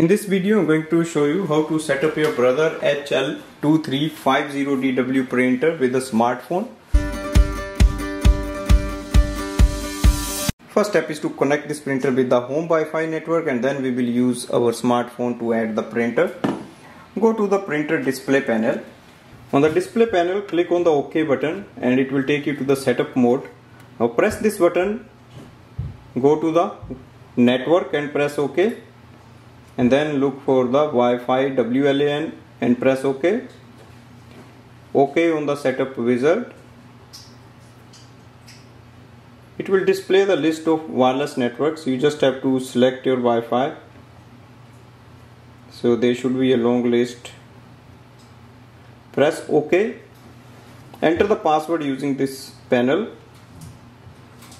In this video I'm going to show you how to set up your brother HL2350DW printer with a smartphone. First step is to connect this printer with the home Wi-Fi network and then we will use our smartphone to add the printer. Go to the printer display panel. On the display panel click on the OK button and it will take you to the setup mode. Now press this button, go to the network and press OK and then look for the Wi-Fi WLAN and press OK. OK on the setup wizard. It will display the list of wireless networks. You just have to select your Wi-Fi. So there should be a long list. Press OK. Enter the password using this panel.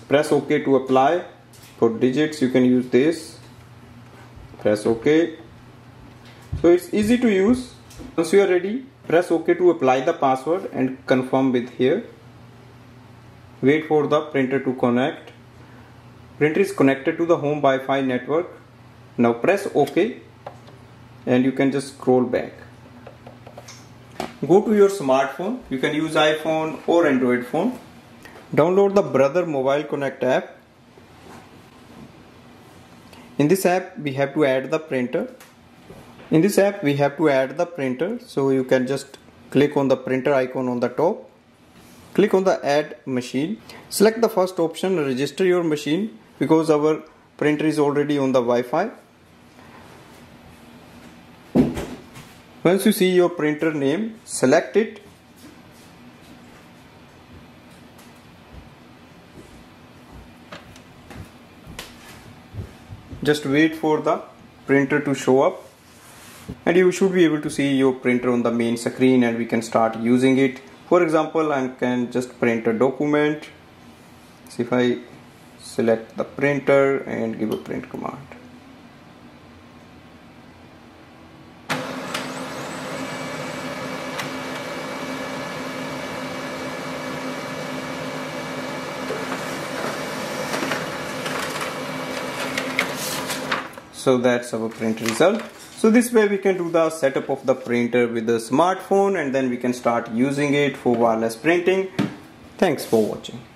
Press OK to apply. For digits you can use this press ok. So it's easy to use. Once you are ready press ok to apply the password and confirm with here. Wait for the printer to connect. Printer is connected to the home Wi-Fi network. Now press ok and you can just scroll back. Go to your smartphone. You can use iPhone or Android phone. Download the brother mobile connect app in this app we have to add the printer. In this app we have to add the printer. So you can just click on the printer icon on the top. Click on the add machine. Select the first option register your machine because our printer is already on the Wi-Fi. Once you see your printer name select it just wait for the printer to show up. And you should be able to see your printer on the main screen and we can start using it. For example I can just print a document. See if I select the printer and give a print command so that's our print result. So this way we can do the setup of the printer with the smartphone and then we can start using it for wireless printing. Thanks for watching